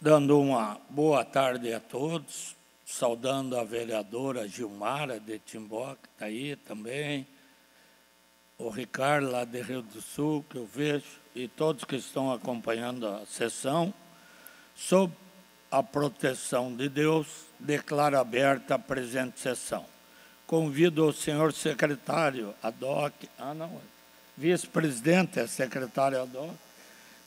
dando uma boa tarde a todos, saudando a vereadora Gilmara de Timbó, que está aí também, o Ricardo lá de Rio do Sul, que eu vejo, e todos que estão acompanhando a sessão, sob a proteção de Deus, declaro aberta a presente sessão. Convido o senhor secretário Adoc, ah não, vice-presidente, é secretário Adoc,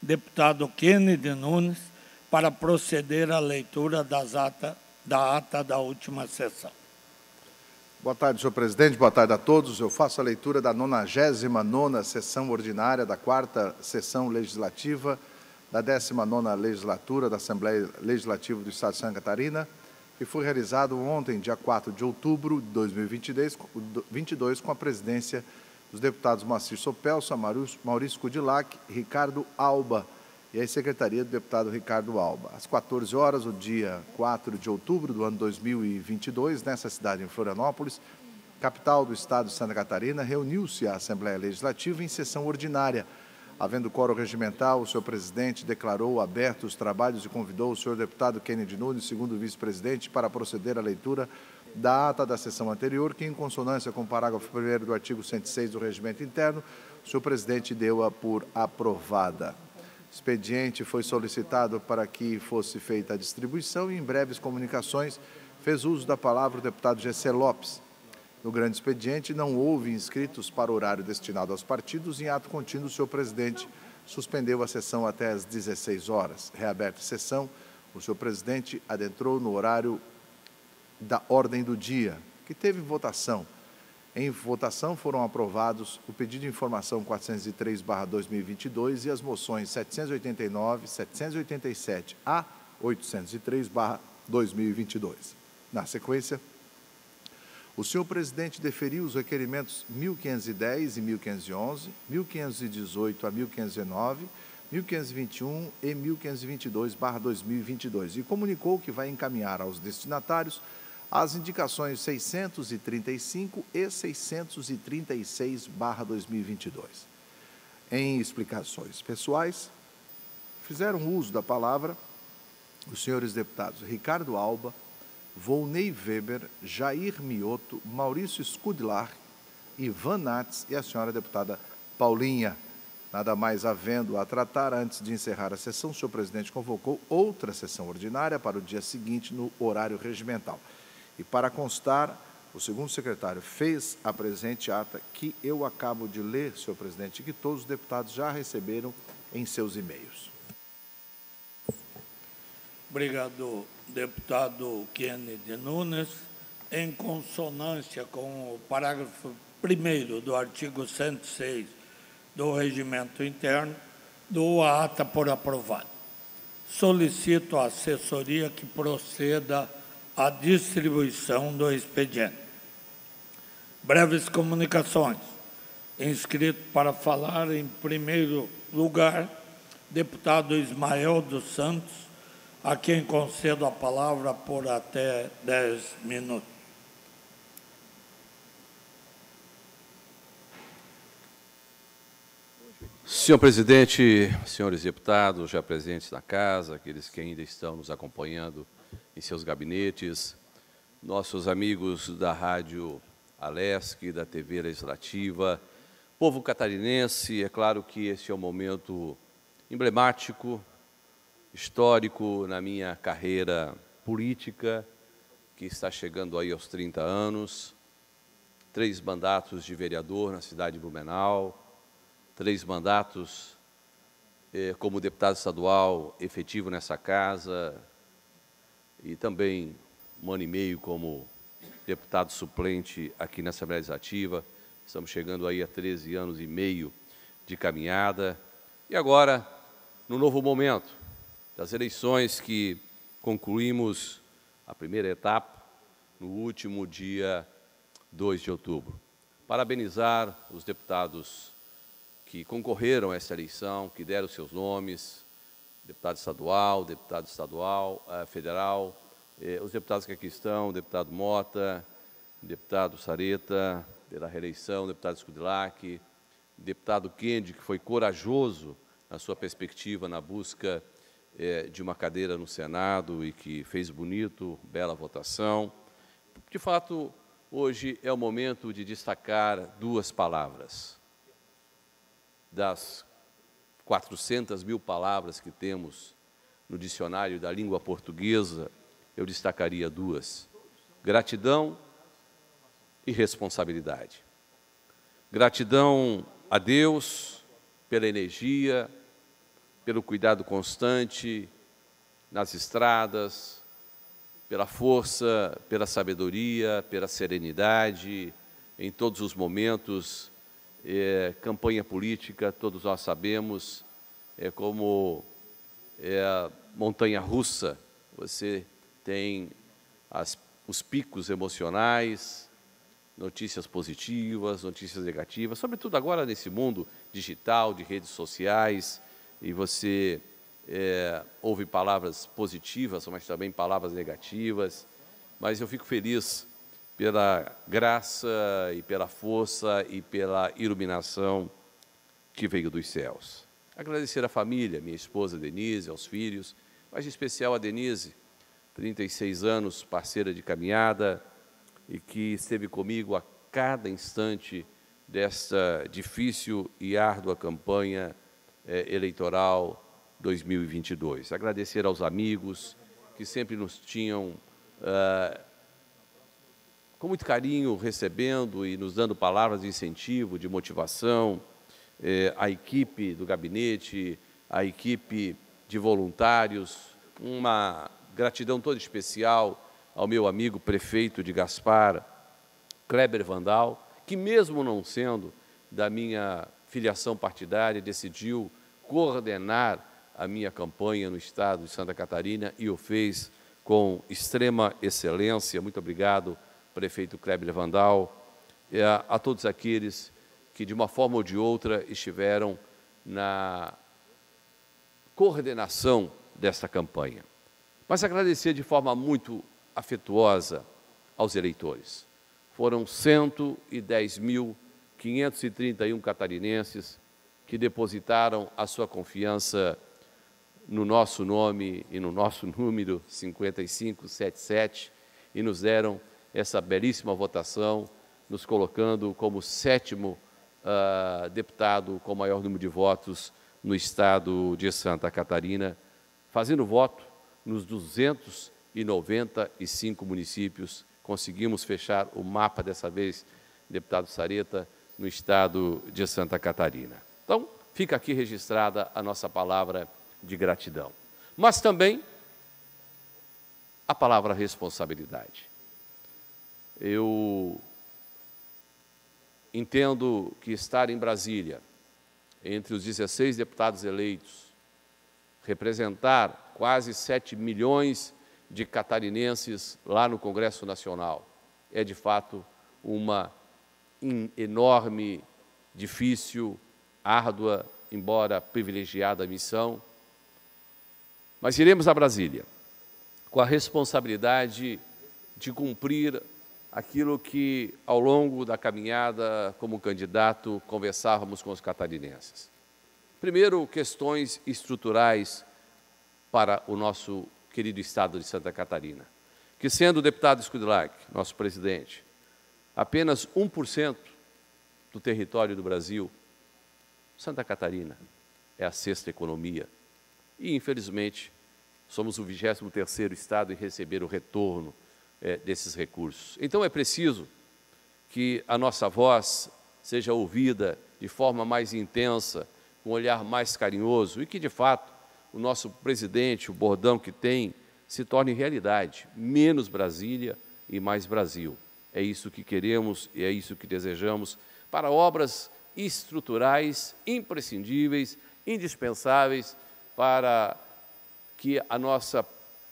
deputado Kennedy Nunes, para proceder à leitura das ata, da ata da última sessão. Boa tarde, senhor presidente. Boa tarde a todos. Eu faço a leitura da 99ª sessão ordinária da quarta sessão legislativa da 19ª legislatura da Assembleia Legislativa do Estado de Santa Catarina, que foi realizado ontem, dia 4 de outubro de 2022, com a presidência dos deputados Moacir Sopelsa, Maurício Kudilac, Ricardo Alba e a secretaria do deputado Ricardo Alba. Às 14 horas, o dia 4 de outubro do ano 2022, nessa cidade em Florianópolis, capital do estado de Santa Catarina, reuniu-se a Assembleia Legislativa em sessão ordinária. Havendo coro regimental, o senhor presidente declarou abertos os trabalhos e convidou o senhor deputado Kennedy Nunes, segundo vice-presidente, para proceder à leitura da ata da sessão anterior, que, em consonância com o parágrafo 1 do artigo 106 do Regimento Interno, o senhor presidente deu-a por aprovada. Expediente foi solicitado para que fosse feita a distribuição e, em breves comunicações, fez uso da palavra o deputado Gessé Lopes. No grande expediente, não houve inscritos para o horário destinado aos partidos. Em ato contínuo, o senhor presidente suspendeu a sessão até às 16 horas. Reaberta a sessão, o senhor presidente adentrou no horário da ordem do dia, que teve votação. Em votação foram aprovados o pedido de informação 403/2022 e as moções 789, 787 a 803/2022. Na sequência, o senhor presidente deferiu os requerimentos 1510 e 1511, 1518 a 1519, 1521 e 1522/2022 e comunicou que vai encaminhar aos destinatários as indicações 635 e 636/2022. Em explicações pessoais, fizeram uso da palavra os senhores deputados Ricardo Alba, Volney Weber, Jair Mioto, Maurício Scudlar, Ivan Nats e a senhora deputada Paulinha. Nada mais havendo a tratar, antes de encerrar a sessão, o senhor presidente convocou outra sessão ordinária para o dia seguinte, no horário regimental. E para constar, o segundo secretário fez a presente ata que eu acabo de ler, senhor presidente, e que todos os deputados já receberam em seus e-mails. Obrigado, deputado Kennedy Nunes. Em consonância com o parágrafo 1 do artigo 106 do Regimento Interno, dou a ata por aprovado. Solicito à assessoria que proceda a distribuição do expediente. Breves comunicações. Inscrito para falar, em primeiro lugar, deputado Ismael dos Santos, a quem concedo a palavra por até dez minutos. Senhor presidente, senhores deputados já presentes na casa, aqueles que ainda estão nos acompanhando em seus gabinetes, nossos amigos da Rádio Alesc, da TV Legislativa, povo catarinense, é claro que esse é um momento emblemático, histórico na minha carreira política, que está chegando aí aos 30 anos, três mandatos de vereador na cidade de Blumenau, três mandatos eh, como deputado estadual efetivo nessa casa, e também um ano e meio como deputado suplente aqui na Assembleia Legislativa. Estamos chegando aí a 13 anos e meio de caminhada. E agora, no novo momento das eleições que concluímos a primeira etapa no último dia 2 de outubro. Parabenizar os deputados que concorreram a essa eleição, que deram seus nomes, deputado estadual, deputado estadual, uh, federal, eh, os deputados que aqui estão, deputado Mota, deputado Sareta, pela reeleição, deputado Scudilac, deputado Kendi, que foi corajoso na sua perspectiva na busca é, de uma cadeira no Senado e que fez bonito, bela votação. De fato, hoje é o momento de destacar duas palavras. Das 400 mil palavras que temos no dicionário da língua portuguesa, eu destacaria duas: gratidão e responsabilidade. Gratidão a Deus pela energia, pelo cuidado constante nas estradas, pela força, pela sabedoria, pela serenidade em todos os momentos. É, campanha política, todos nós sabemos, é como é montanha russa. Você tem as, os picos emocionais, notícias positivas, notícias negativas, sobretudo agora nesse mundo digital, de redes sociais, e você é, ouve palavras positivas, mas também palavras negativas. Mas eu fico feliz pela graça e pela força e pela iluminação que veio dos céus. Agradecer à família, minha esposa Denise, aos filhos, mas em especial a Denise, 36 anos, parceira de caminhada e que esteve comigo a cada instante desta difícil e árdua campanha eh, eleitoral 2022. Agradecer aos amigos que sempre nos tinham ah, com muito carinho recebendo e nos dando palavras de incentivo, de motivação, eh, a equipe do gabinete, a equipe de voluntários, uma gratidão toda especial ao meu amigo prefeito de Gaspar, Kleber Vandal, que mesmo não sendo da minha filiação partidária, decidiu coordenar a minha campanha no estado de Santa Catarina e o fez com extrema excelência. Muito obrigado, prefeito Kleber Vandal, a, a todos aqueles que, de uma forma ou de outra, estiveram na coordenação desta campanha. Mas agradecer de forma muito afetuosa aos eleitores. Foram 110.531 catarinenses que depositaram a sua confiança no nosso nome e no nosso número 5577 e nos deram essa belíssima votação, nos colocando como sétimo uh, deputado com maior número de votos no estado de Santa Catarina, fazendo voto nos 295 municípios. Conseguimos fechar o mapa dessa vez, deputado Sareta, no estado de Santa Catarina. Então, fica aqui registrada a nossa palavra de gratidão. Mas também a palavra responsabilidade. Eu entendo que estar em Brasília, entre os 16 deputados eleitos, representar quase 7 milhões de catarinenses lá no Congresso Nacional. É, de fato, uma enorme, difícil, árdua, embora privilegiada missão. Mas iremos a Brasília com a responsabilidade de cumprir aquilo que, ao longo da caminhada como candidato, conversávamos com os catarinenses. Primeiro, questões estruturais para o nosso querido estado de Santa Catarina. Que, sendo o deputado Skudlac, nosso presidente, apenas 1% do território do Brasil, Santa Catarina é a sexta economia. E, infelizmente, somos o 23º estado em receber o retorno é, desses recursos. Então, é preciso que a nossa voz seja ouvida de forma mais intensa, com um olhar mais carinhoso e que, de fato, o nosso presidente, o bordão que tem, se torne realidade. Menos Brasília e mais Brasil. É isso que queremos e é isso que desejamos para obras estruturais imprescindíveis, indispensáveis para que a nossa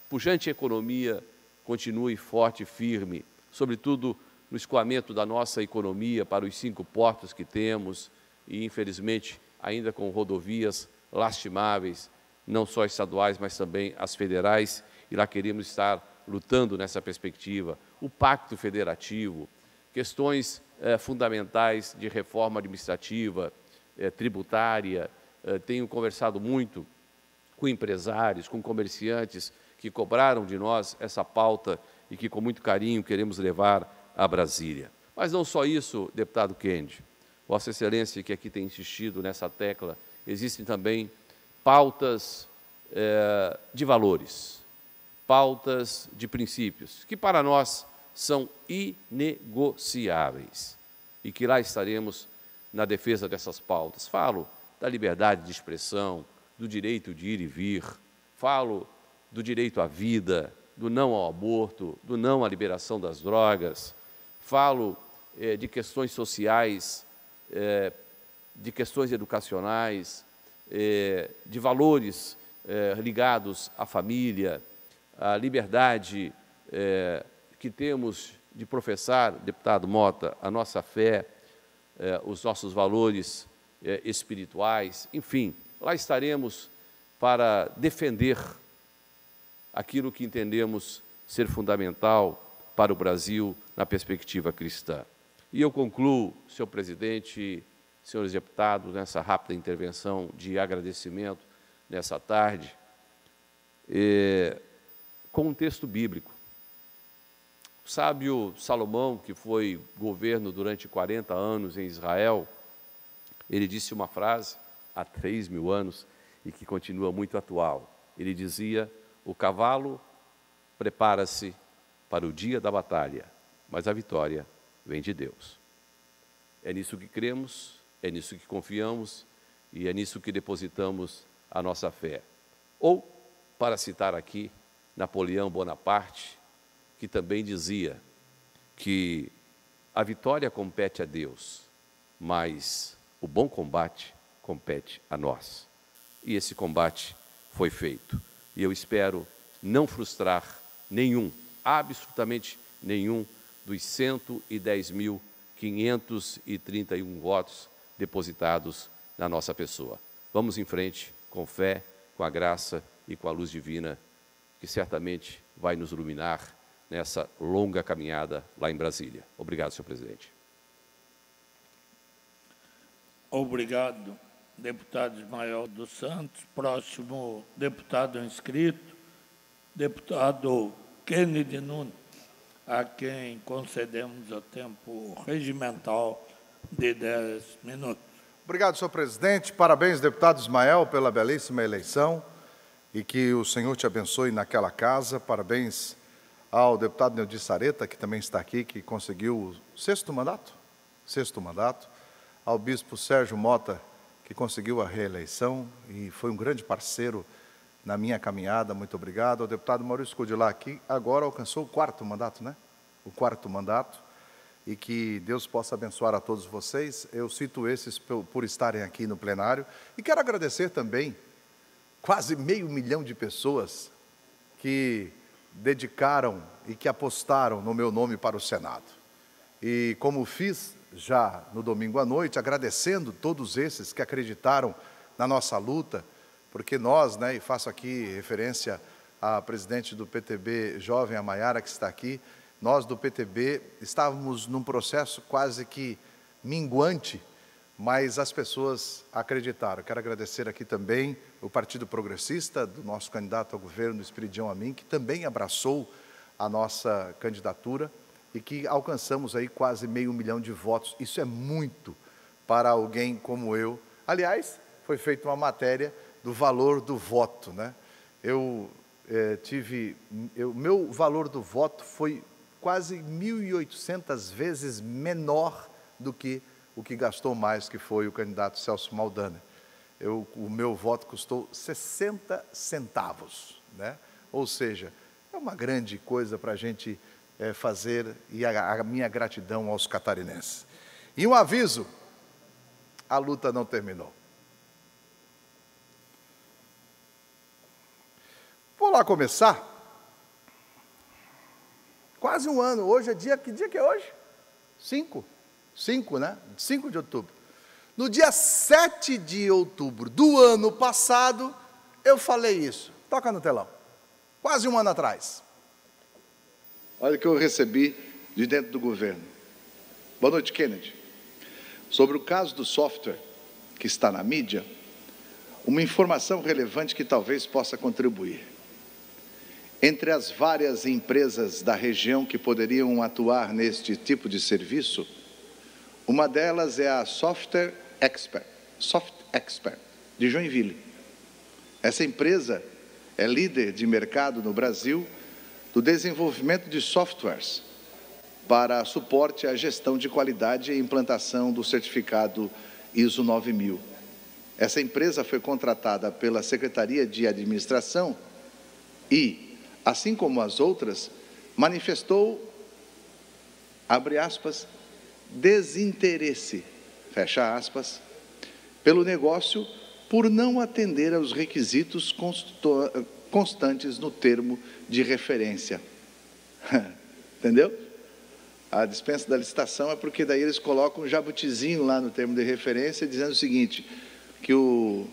pujante economia continue forte e firme, sobretudo no escoamento da nossa economia para os cinco portos que temos e, infelizmente, ainda com rodovias lastimáveis não só estaduais, mas também as federais, e lá queremos estar lutando nessa perspectiva. O Pacto Federativo, questões eh, fundamentais de reforma administrativa, eh, tributária. Eh, tenho conversado muito com empresários, com comerciantes que cobraram de nós essa pauta e que, com muito carinho, queremos levar a Brasília. Mas não só isso, deputado Kennedy. Vossa Excelência, que aqui tem insistido nessa tecla, existem também pautas é, de valores, pautas de princípios, que para nós são inegociáveis e que lá estaremos na defesa dessas pautas. Falo da liberdade de expressão, do direito de ir e vir, falo do direito à vida, do não ao aborto, do não à liberação das drogas, falo é, de questões sociais, é, de questões educacionais, é, de valores ligados à família, à liberdade que temos de professar, deputado Mota, a nossa fé, os nossos valores espirituais, enfim, lá estaremos para defender aquilo que entendemos ser fundamental para o Brasil na perspectiva cristã. E eu concluo, senhor presidente, senhores deputados, nessa rápida intervenção de agradecimento nessa tarde, é, com um texto bíblico. O sábio Salomão, que foi governo durante 40 anos em Israel, ele disse uma frase há três mil anos e que continua muito atual. Ele dizia: O cavalo prepara-se para o dia da batalha, mas a vitória vem de Deus. É nisso que cremos, é nisso que confiamos e é nisso que depositamos a nossa fé. Ou, para citar aqui Napoleão Bonaparte, que também dizia que a vitória compete a Deus, mas o bom combate compete a nós. E esse combate foi feito. E eu espero não frustrar nenhum, absolutamente nenhum dos 110.531 votos depositados na nossa pessoa. Vamos em frente com fé, com a graça e com a luz divina, que certamente vai nos iluminar nessa longa caminhada lá em Brasília. Obrigado, senhor presidente. Obrigado, deputado Ismael dos Santos. Próximo deputado inscrito, deputado Kennedy Nunes a quem concedemos o tempo regimental de 10 minutos. Obrigado, senhor presidente. Parabéns, deputado Ismael, pela belíssima eleição e que o Senhor te abençoe naquela casa. Parabéns ao deputado Neudi Sareta, que também está aqui, que conseguiu o sexto mandato, sexto mandato, ao bispo Sérgio Mota, que conseguiu a reeleição e foi um grande parceiro na minha caminhada. Muito obrigado. Ao deputado Maurício Cudilá, que agora alcançou o quarto mandato, né? O quarto mandato. E que Deus possa abençoar a todos vocês. Eu cito esses por estarem aqui no plenário. E quero agradecer também quase meio milhão de pessoas que dedicaram e que apostaram no meu nome para o Senado. E como fiz já no domingo à noite, agradecendo todos esses que acreditaram na nossa luta, porque nós, né, e faço aqui referência à presidente do PTB, jovem a Maiara, que está aqui, nós do PTB estávamos num processo quase que minguante, mas as pessoas acreditaram. Quero agradecer aqui também o Partido Progressista, do nosso candidato ao governo, Espiridião Amin, que também abraçou a nossa candidatura e que alcançamos aí quase meio milhão de votos. Isso é muito para alguém como eu. Aliás, foi feita uma matéria do valor do voto. Né? Eu é, tive. O meu valor do voto foi quase 1.800 vezes menor do que o que gastou mais, que foi o candidato Celso Maldana. Eu, o meu voto custou 60 centavos. Né? Ou seja, é uma grande coisa para a gente é, fazer e a, a minha gratidão aos catarinenses. E um aviso: a luta não terminou. Vou lá começar. Quase um ano. Hoje é dia. Que dia que é hoje? Cinco. Cinco, né? Cinco de outubro. No dia 7 de outubro do ano passado, eu falei isso. Toca no telão. Quase um ano atrás. Olha o que eu recebi de dentro do governo. Boa noite, Kennedy. Sobre o caso do software que está na mídia, uma informação relevante que talvez possa contribuir. Entre as várias empresas da região que poderiam atuar neste tipo de serviço, uma delas é a Software Expert, Soft Expert, de Joinville. Essa empresa é líder de mercado no Brasil do desenvolvimento de softwares para suporte à gestão de qualidade e implantação do certificado ISO 9000. Essa empresa foi contratada pela Secretaria de Administração e, assim como as outras, manifestou, abre aspas, desinteresse, fecha aspas, pelo negócio por não atender aos requisitos constantes no termo de referência. Entendeu? A dispensa da licitação é porque daí eles colocam um jabutizinho lá no termo de referência dizendo o seguinte, que o,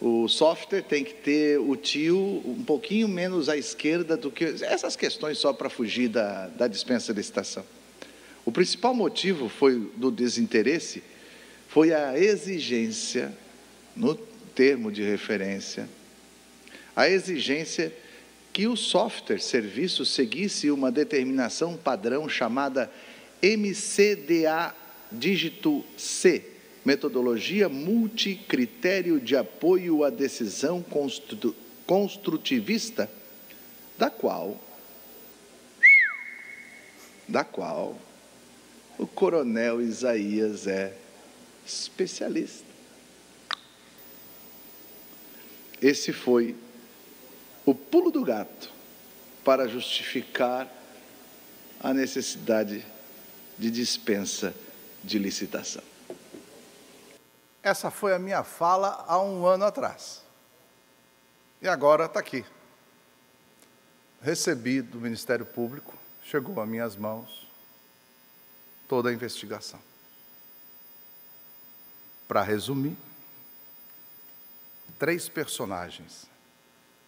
o software tem que ter o tio um pouquinho menos à esquerda do que... Essas questões só para fugir da, da dispensa de licitação. O principal motivo foi do desinteresse foi a exigência, no termo de referência, a exigência que o software serviço seguisse uma determinação padrão chamada MCDA dígito C, metodologia multicritério de apoio à decisão construtivista, da qual da qual o coronel Isaías é especialista. Esse foi o pulo do gato para justificar a necessidade de dispensa de licitação. Essa foi a minha fala há um ano atrás. E agora está aqui. Recebi do Ministério Público, chegou a minhas mãos toda a investigação. Para resumir, três personagens: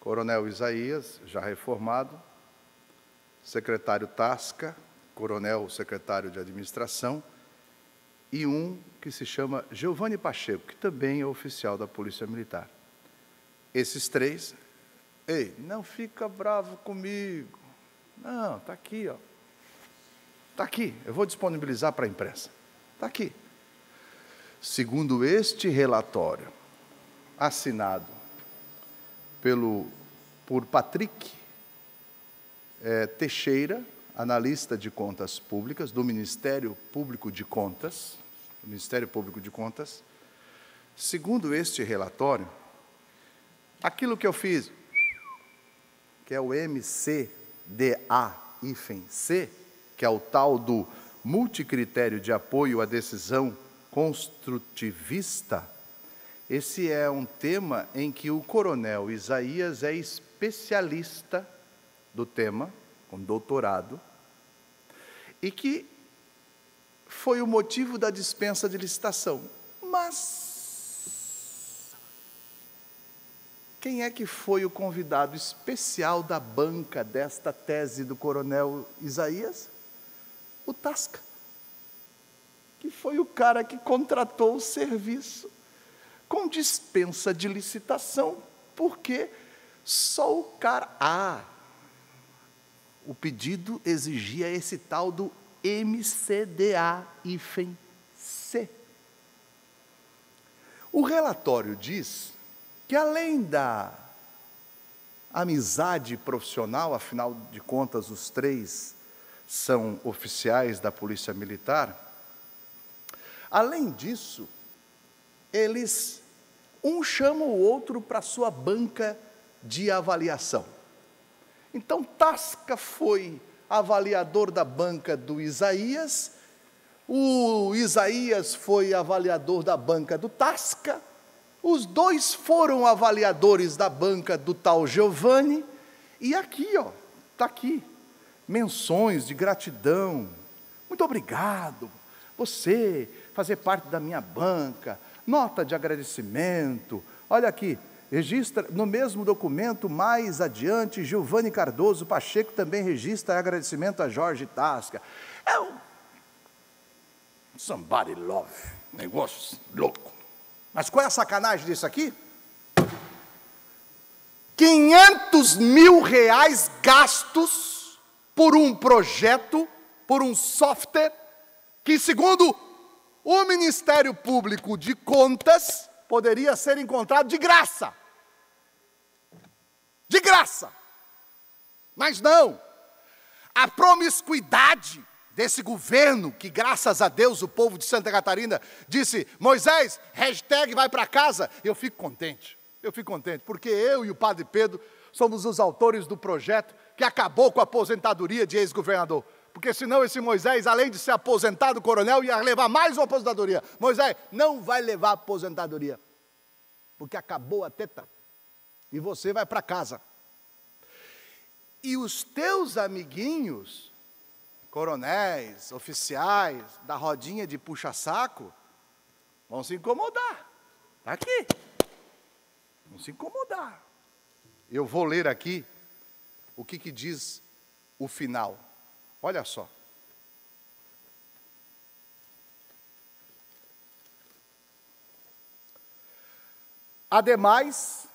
Coronel Isaías, já reformado, secretário Tasca, coronel secretário de administração, e um que se chama Giovanni Pacheco, que também é oficial da Polícia Militar. Esses três, ei, não fica bravo comigo. Não, está aqui, ó. Está aqui, eu vou disponibilizar para a imprensa. Está aqui. Segundo este relatório, assinado pelo, por Patrick é, Teixeira, analista de contas públicas do Ministério Público de Contas, Ministério Público de Contas, segundo este relatório, aquilo que eu fiz, que é o MCDA-C, que é o tal do multicritério de apoio à decisão construtivista, esse é um tema em que o coronel Isaías é especialista do tema, com doutorado, e que foi o motivo da dispensa de licitação. Mas quem é que foi o convidado especial da banca desta tese do coronel Isaías? o Tasca, que foi o cara que contratou o serviço com dispensa de licitação, porque só o cara. Ah, o pedido exigia esse tal do MCDA-C. O relatório diz que, além da amizade profissional, afinal de contas, os três são oficiais da Polícia Militar. Além disso, eles um chama o outro para sua banca de avaliação. Então, Tasca foi avaliador da banca do Isaías, o Isaías foi avaliador da banca do Tasca, os dois foram avaliadores da banca do tal Giovanni, e aqui, ó, está aqui, menções de gratidão. Muito obrigado, você fazer parte da minha banca, nota de agradecimento. Olha aqui, registra no mesmo documento, mais adiante, Giovanni Cardoso Pacheco também registra agradecimento a Jorge Tasca. É um somebody love, negócio louco. Mas qual é a sacanagem disso aqui? 500 mil reais gastos por um projeto, por um software, que, segundo o Ministério Público de Contas, poderia ser encontrado de graça. De graça. Mas não. A promiscuidade desse governo, que graças a Deus o povo de Santa Catarina disse: Moisés, hashtag vai para casa. Eu fico contente, eu fico contente, porque eu e o padre Pedro somos os autores do projeto que acabou com a aposentadoria de ex-governador. Porque senão esse Moisés, além de ser aposentado coronel, ia levar mais uma aposentadoria. Moisés não vai levar aposentadoria, porque acabou a teta. E você vai para casa. E os teus amiguinhos coronéis, oficiais da rodinha de puxa-saco, vão se incomodar. Está aqui. Vão se incomodar. Eu vou ler aqui o que, que diz o final. Olha só. Ademais,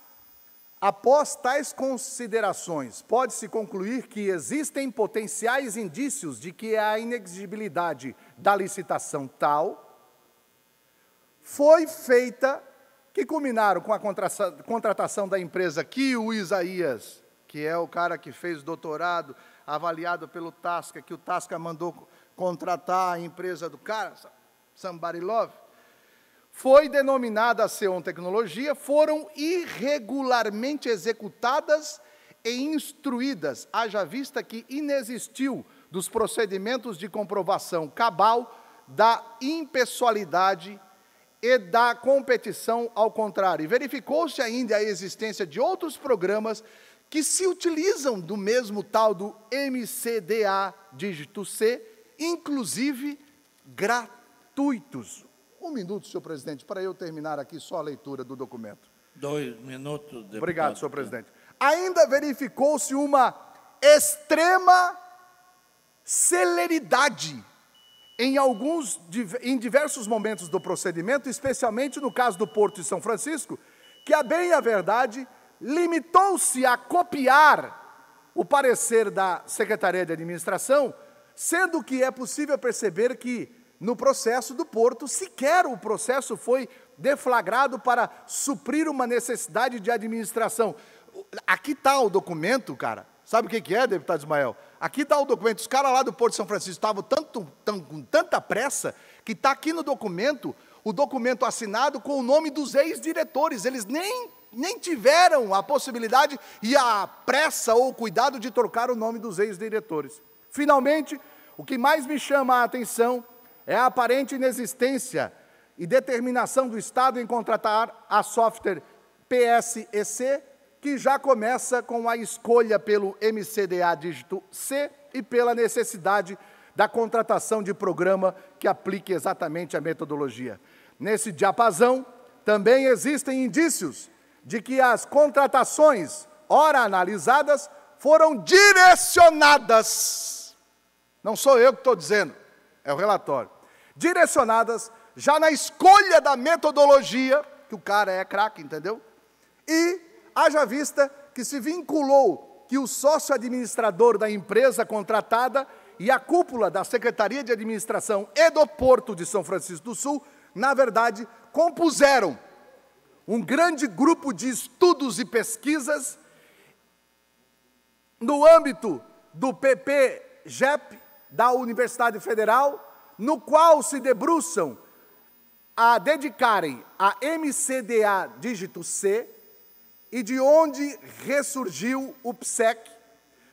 Após tais considerações, pode-se concluir que existem potenciais indícios de que a inexigibilidade da licitação tal foi feita, que culminaram com a contratação da empresa que o Isaías, que é o cara que fez doutorado, avaliado pelo Tasca, que o Tasca mandou contratar a empresa do cara, Somebody Love, foi denominada a Seon Tecnologia, foram irregularmente executadas e instruídas, haja vista que inexistiu dos procedimentos de comprovação cabal da impessoalidade e da competição ao contrário. Verificou-se ainda a existência de outros programas que se utilizam do mesmo tal do MCDA dígito C, inclusive gratuitos. Um minuto, senhor presidente, para eu terminar aqui só a leitura do documento. Dois minutos. Deputado. Obrigado, senhor presidente. Ainda verificou-se uma extrema celeridade em alguns, em diversos momentos do procedimento, especialmente no caso do Porto de São Francisco, que a bem a verdade limitou-se a copiar o parecer da Secretaria de Administração, sendo que é possível perceber que no processo do Porto, sequer o processo foi deflagrado para suprir uma necessidade de administração. Aqui está o documento, cara. Sabe o que é, deputado Ismael? Aqui está o documento. Os caras lá do Porto de São Francisco estavam tanto, tão, com tanta pressa que está aqui no documento o documento assinado com o nome dos ex-diretores. Eles nem, nem tiveram a possibilidade e a pressa ou o cuidado de trocar o nome dos ex-diretores. Finalmente, o que mais me chama a atenção é a aparente inexistência e determinação do Estado em contratar a software PSEC, que já começa com a escolha pelo MCDA dígito C e pela necessidade da contratação de programa que aplique exatamente a metodologia. Nesse diapasão, também existem indícios de que as contratações, ora analisadas, foram direcionadas. Não sou eu que estou dizendo, é o relatório direcionadas já na escolha da metodologia, que o cara é craque, entendeu? E haja vista que se vinculou que o sócio administrador da empresa contratada e a cúpula da Secretaria de Administração e do Porto de São Francisco do Sul, na verdade, compuseram um grande grupo de estudos e pesquisas no âmbito do PPGEP da Universidade Federal no qual se debruçam a dedicarem a MCDA dígito C e de onde ressurgiu o PSEC,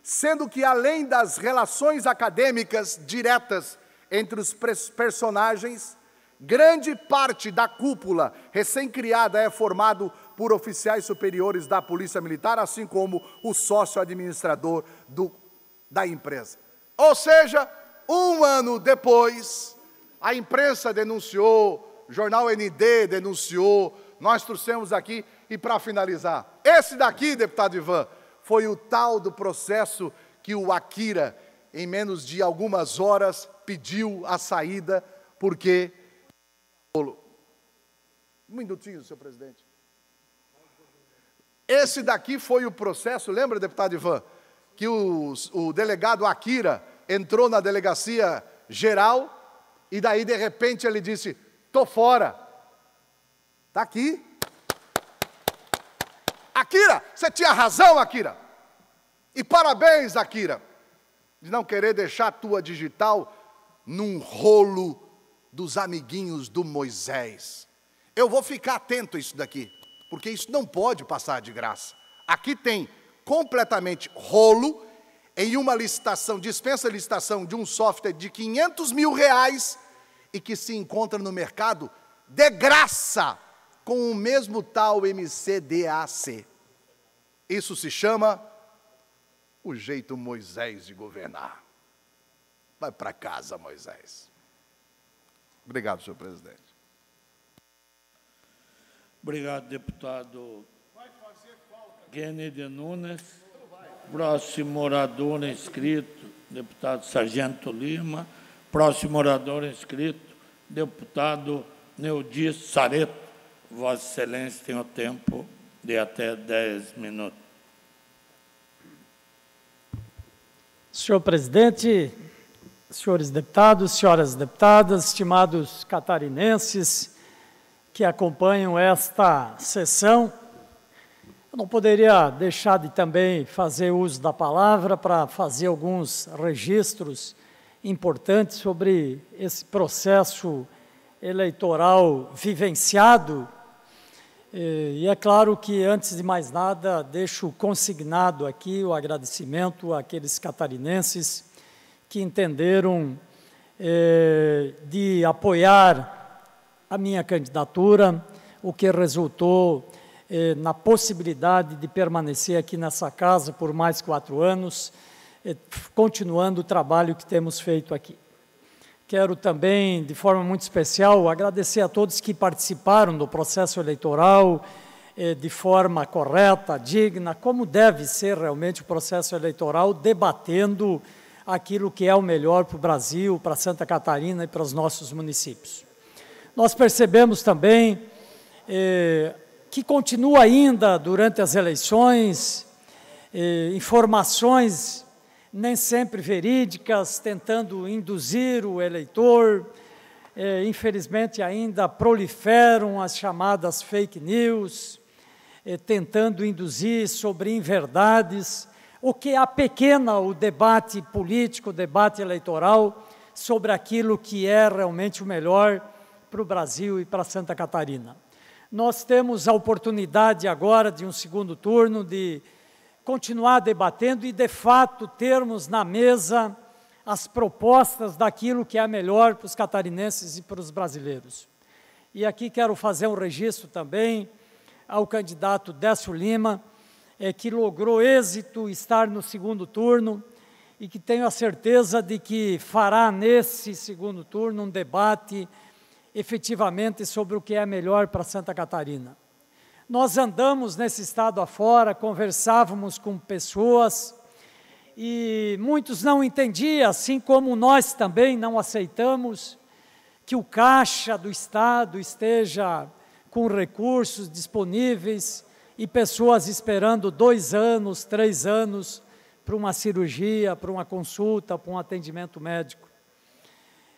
sendo que além das relações acadêmicas diretas entre os personagens, grande parte da cúpula recém-criada é formado por oficiais superiores da Polícia Militar, assim como o sócio administrador do, da empresa. Ou seja, um ano depois, a imprensa denunciou, o jornal ND denunciou, nós trouxemos aqui, e para finalizar, esse daqui, deputado Ivan, foi o tal do processo que o Akira, em menos de algumas horas, pediu a saída, porque. Um minutinho, senhor presidente. Esse daqui foi o processo, lembra, deputado Ivan, que o, o delegado Akira entrou na delegacia geral e daí, de repente, ele disse: Tô fora. Está aqui. Akira, você tinha razão, Akira. E parabéns, Akira, de não querer deixar a tua digital num rolo dos amiguinhos do Moisés. Eu vou ficar atento a isso daqui, porque isso não pode passar de graça. Aqui tem completamente rolo em uma licitação, dispensa licitação de um software de 500 mil reais e que se encontra no mercado de graça com o mesmo tal MCDAC. Isso se chama o jeito Moisés de governar. Vai para casa, Moisés. Obrigado, senhor presidente. Obrigado, deputado Kennedy Nunes. Próximo orador inscrito, deputado Sargento Lima. Próximo orador inscrito, deputado Neudi Sareto. Vossa Excelência tem o tempo de até 10 minutos. Senhor presidente, senhores deputados, senhoras deputadas, estimados catarinenses que acompanham esta sessão, eu não poderia deixar de também fazer uso da palavra para fazer alguns registros importantes sobre esse processo eleitoral vivenciado. E é claro que, antes de mais nada, deixo consignado aqui o agradecimento àqueles catarinenses que entenderam eh, de apoiar a minha candidatura, o que resultou eh, na possibilidade de permanecer aqui nessa casa por mais quatro anos, eh, continuando o trabalho que temos feito aqui. Quero também, de forma muito especial, agradecer a todos que participaram do processo eleitoral de forma correta, digna, como deve ser realmente o processo eleitoral, debatendo aquilo que é o melhor para o Brasil, para Santa Catarina e para os nossos municípios. Nós percebemos também eh, que continua ainda, durante as eleições, eh, informações nem sempre verídicas, tentando induzir o eleitor. Eh, infelizmente, ainda proliferam as chamadas fake news, eh, tentando induzir sobre inverdades o que apequena o debate político, o debate eleitoral sobre aquilo que é realmente o melhor para o Brasil e para Santa Catarina. Nós temos a oportunidade agora de um segundo turno de continuar debatendo e, de fato, termos na mesa as propostas daquilo que é melhor para os catarinenses e para os brasileiros. E aqui quero fazer um registro também ao candidato Décio Lima, é, que logrou êxito estar no segundo turno e que tenho a certeza de que fará nesse segundo turno um debate efetivamente sobre o que é melhor para Santa Catarina. Nós andamos nesse estado afora, conversávamos com pessoas e muitos não entendiam, assim como nós também não aceitamos que o caixa do Estado esteja com recursos disponíveis e pessoas esperando dois anos, três anos para uma cirurgia, para uma consulta, para um atendimento médico.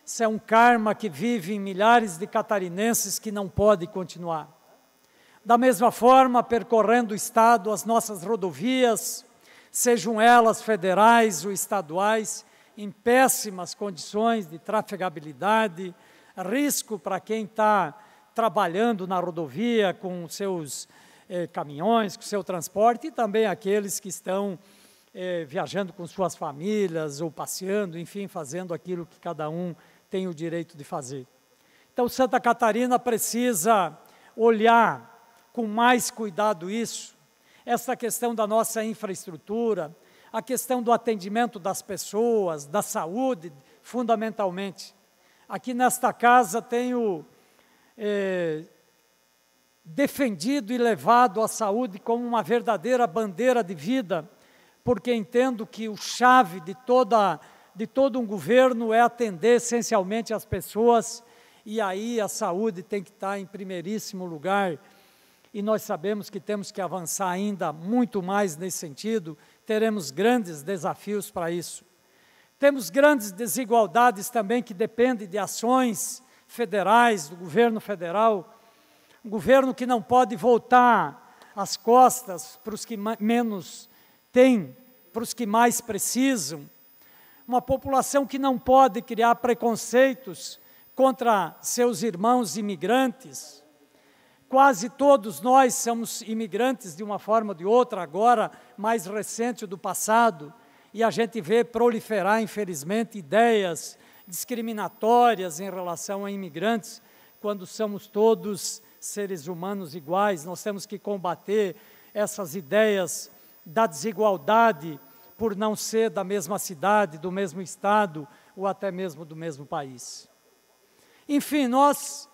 Isso é um karma que vive em milhares de catarinenses que não pode continuar. Da mesma forma, percorrendo o Estado, as nossas rodovias, sejam elas federais ou estaduais, em péssimas condições de trafegabilidade, risco para quem está trabalhando na rodovia com seus eh, caminhões, com seu transporte, e também aqueles que estão eh, viajando com suas famílias ou passeando, enfim, fazendo aquilo que cada um tem o direito de fazer. Então, Santa Catarina precisa olhar com mais cuidado isso, essa questão da nossa infraestrutura, a questão do atendimento das pessoas, da saúde, fundamentalmente. Aqui nesta casa tenho eh, defendido e levado a saúde como uma verdadeira bandeira de vida, porque entendo que o chave de toda de todo um governo é atender essencialmente as pessoas e aí a saúde tem que estar em primeiríssimo lugar. e nós sabemos que temos que avançar ainda muito mais nesse sentido, teremos grandes desafios para isso. Temos grandes desigualdades também que dependem de ações federais, do governo federal, um governo que não pode voltar as costas para os que menos têm, para os que mais precisam, uma população que não pode criar preconceitos contra seus irmãos imigrantes. Quase todos nós somos imigrantes de uma forma ou de outra, agora mais recente do passado, e a gente vê proliferar, infelizmente, ideias discriminatórias em relação a imigrantes, quando somos todos seres humanos iguais. Nós temos que combater essas ideias da desigualdade por não ser da mesma cidade, do mesmo estado ou até mesmo do mesmo país. Enfim, nós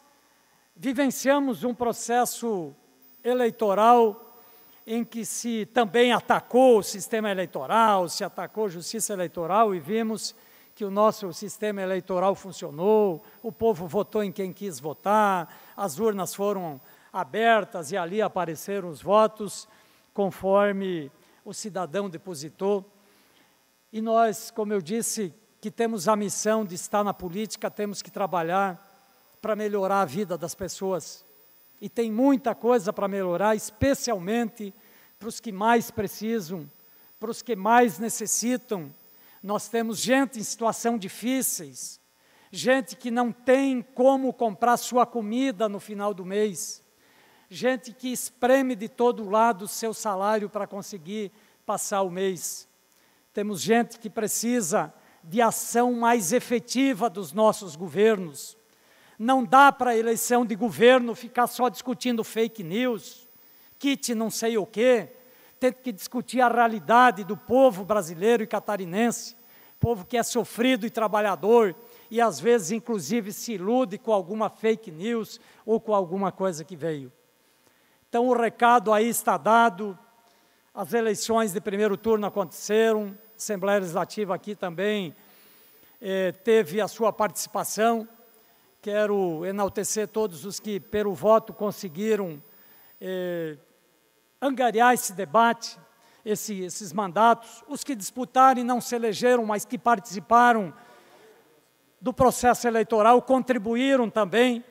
vivenciamos um processo eleitoral em que se também atacou o sistema eleitoral, se atacou a justiça eleitoral e vimos que o nosso sistema eleitoral funcionou, o povo votou em quem quis votar, as urnas foram abertas e ali apareceram os votos conforme o cidadão depositou. E nós, como eu disse, que temos a missão de estar na política, temos que trabalhar para melhorar a vida das pessoas. E tem muita coisa para melhorar, especialmente para os que mais precisam, para os que mais necessitam. Nós temos gente em situação difíceis, gente que não tem como comprar sua comida no final do mês, gente que espreme de todo lado o seu salário para conseguir passar o mês. Temos gente que precisa de ação mais efetiva dos nossos governos. Não dá para a eleição de governo ficar só discutindo fake news, kit não sei o quê. Tem que discutir a realidade do povo brasileiro e catarinense, povo que é sofrido e trabalhador, e às vezes, inclusive, se ilude com alguma fake news ou com alguma coisa que veio. Então, o recado aí está dado. As eleições de primeiro turno aconteceram, Assembleia Legislativa aqui também eh, teve a sua participação. Quero enaltecer todos os que, pelo voto, conseguiram eh, angariar esse debate, esse, esses mandatos. Os que disputaram e não se elegeram, mas que participaram do processo eleitoral, contribuíram também.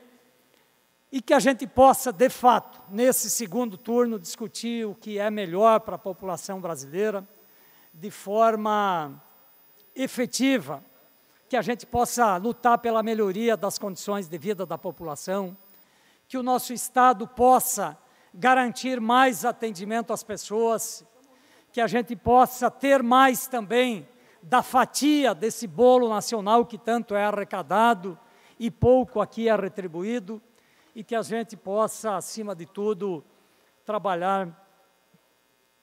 E que a gente possa, de fato, nesse segundo turno, discutir o que é melhor para a população brasileira de forma efetiva, que a gente possa lutar pela melhoria das condições de vida da população, que o nosso Estado possa garantir mais atendimento às pessoas, que a gente possa ter mais também da fatia desse bolo nacional que tanto é arrecadado e pouco aqui é retribuído, e que a gente possa, acima de tudo, trabalhar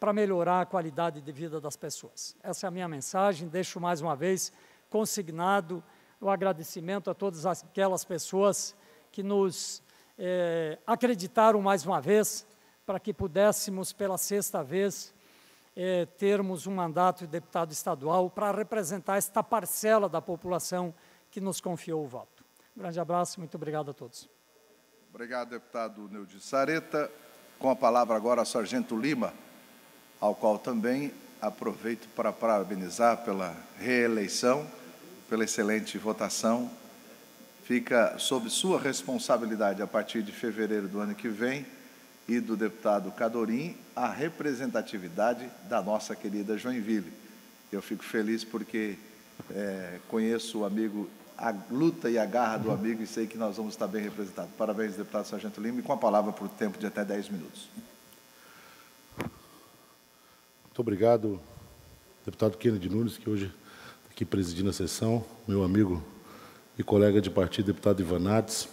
para melhorar a qualidade de vida das pessoas. Essa é a minha mensagem. Deixo mais uma vez consignado o agradecimento a todas aquelas pessoas que nos eh, acreditaram mais uma vez para que pudéssemos, pela sexta vez, eh, termos um mandato de deputado estadual para representar esta parcela da população que nos confiou o voto. Um grande abraço, muito obrigado a todos. Obrigado, deputado Neudi Sareta. Com a palavra agora, Sargento Lima ao qual também aproveito para parabenizar pela reeleição, pela excelente votação. Fica sob sua responsabilidade, a partir de fevereiro do ano que vem, e do deputado Cadorim, a representatividade da nossa querida Joinville. Eu fico feliz porque é, conheço o amigo, a luta e a garra do amigo e sei que nós vamos estar bem representados. Parabéns, deputado Sargento Lima, e com a palavra por tempo de até 10 minutos. Muito obrigado, deputado Kennedy Nunes, que hoje está aqui presidindo a sessão, meu amigo e colega de partido, deputado Ivanates.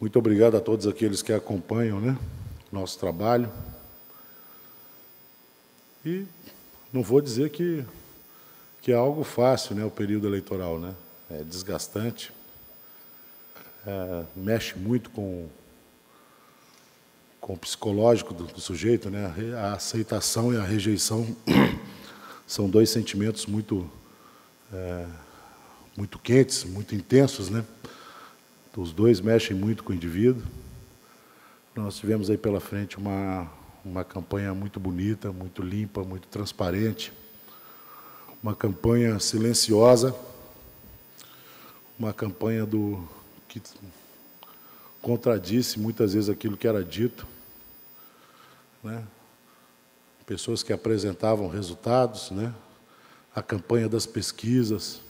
Muito obrigado a todos aqueles que acompanham né, nosso trabalho. E não vou dizer que, que é algo fácil né, o período eleitoral, né? é desgastante, é, mexe muito com com o psicológico do, do sujeito, né? A aceitação e a rejeição são dois sentimentos muito é, muito quentes, muito intensos, né? Os dois mexem muito com o indivíduo. nós tivemos aí pela frente uma, uma campanha muito bonita, muito limpa, muito transparente, uma campanha silenciosa, uma campanha do que contradisse muitas vezes aquilo que era dito, né? pessoas que apresentavam resultados, né? a campanha das pesquisas.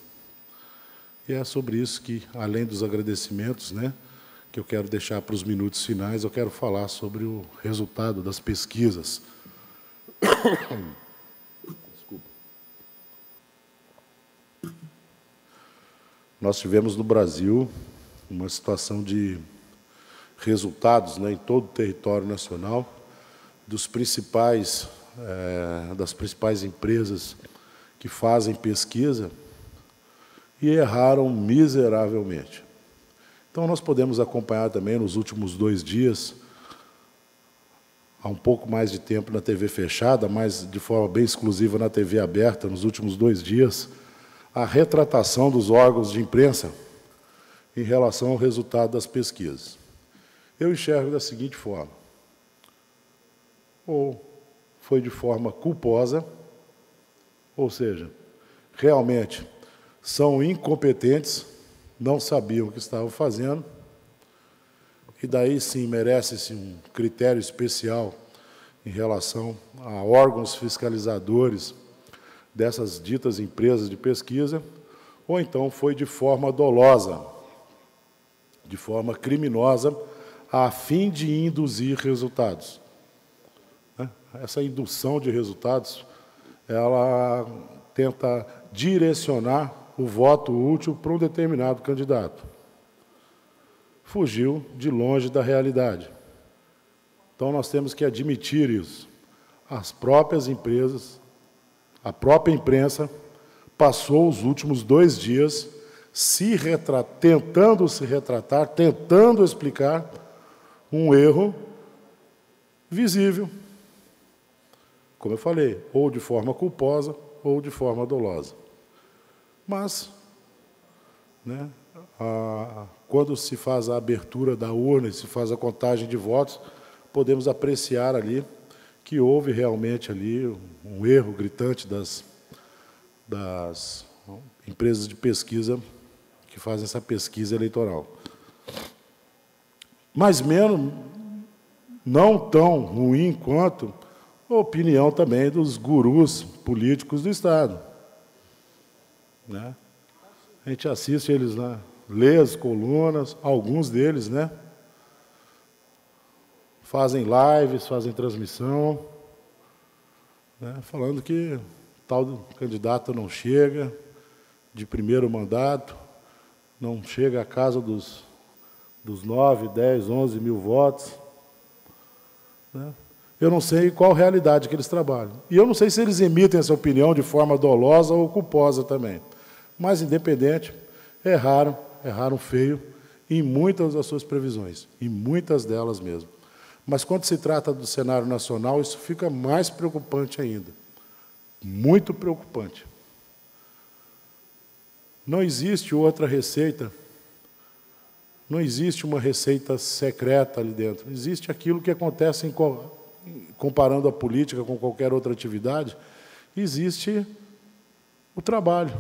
E é sobre isso que, além dos agradecimentos, né, que eu quero deixar para os minutos finais, eu quero falar sobre o resultado das pesquisas. Desculpa. Nós tivemos no Brasil uma situação de resultados né, em todo o território nacional dos principais, é, das principais empresas que fazem pesquisa e erraram miseravelmente. Então, nós podemos acompanhar também nos últimos dois dias, há um pouco mais de tempo na TV fechada, mas de forma bem exclusiva na TV aberta, nos últimos dois dias, a retratação dos órgãos de imprensa em relação ao resultado das pesquisas. Eu enxergo da seguinte forma: ou foi de forma culposa, ou seja, realmente são incompetentes não sabiam o que estavam fazendo, e daí sim merece-se um critério especial em relação a órgãos fiscalizadores dessas ditas empresas de pesquisa, ou então foi de forma dolosa, de forma criminosa, a fim de induzir resultados. Essa indução de resultados, ela tenta direcionar o voto útil para um determinado candidato. Fugiu de longe da realidade. Então nós temos que admitir isso. As próprias empresas, a própria imprensa, passou os últimos dois dias se tentando se retratar, tentando explicar um erro visível. Como eu falei, ou de forma culposa ou de forma dolosa. Mas, né, a, quando se faz a abertura da urna e se faz a contagem de votos, podemos apreciar ali que houve realmente ali um erro gritante das, das empresas de pesquisa que fazem essa pesquisa eleitoral. Mas menos, não tão ruim quanto opinião também dos gurus políticos do Estado. Né? A gente assiste eles lá, lê as colunas, alguns deles, né? Fazem lives, fazem transmissão, né? falando que tal candidato não chega de primeiro mandato, não chega à casa dos, dos 9, 10, 11 mil votos. Né? Eu não sei qual realidade que eles trabalham. E eu não sei se eles emitem essa opinião de forma dolosa ou culposa também. Mas, independente, erraram, erraram feio em muitas das suas previsões, em muitas delas mesmo. Mas quando se trata do cenário nacional, isso fica mais preocupante ainda. Muito preocupante. Não existe outra receita, não existe uma receita secreta ali dentro. Existe aquilo que acontece em, comparando a política com qualquer outra atividade, existe o trabalho.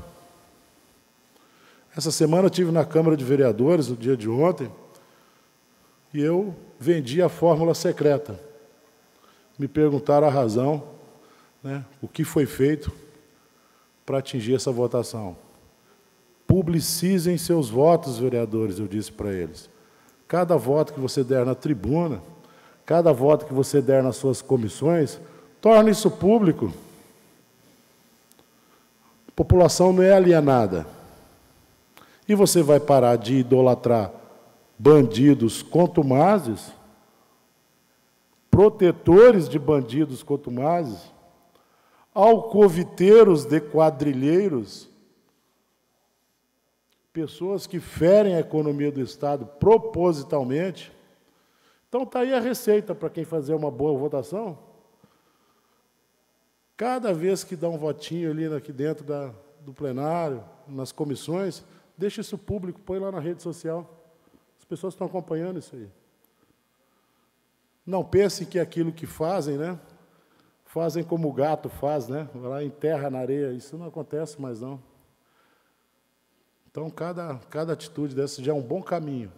Essa semana eu tive na Câmara de Vereadores, no dia de ontem, e eu vendi a fórmula secreta. Me perguntaram a razão, né, o que foi feito para atingir essa votação. Publicizem seus votos, vereadores, eu disse para eles. Cada voto que você der na tribuna, cada voto que você der nas suas comissões, torne isso público. A população não é alienada. E você vai parar de idolatrar bandidos contumazes, protetores de bandidos contumazes, alcoviteiros de quadrilheiros, pessoas que ferem a economia do Estado propositalmente. Então está aí a receita para quem fazer uma boa votação. Cada vez que dá um votinho ali aqui dentro da, do plenário, nas comissões, Deixa isso público, põe lá na rede social. As pessoas estão acompanhando isso aí. Não pensem que aquilo que fazem, né? Fazem como o gato faz, né? Vai lá enterra na areia. Isso não acontece mais, não. Então, cada, cada atitude dessa já é um bom caminho.